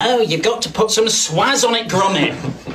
Oh, you've got to put some swaz on it, Grummet.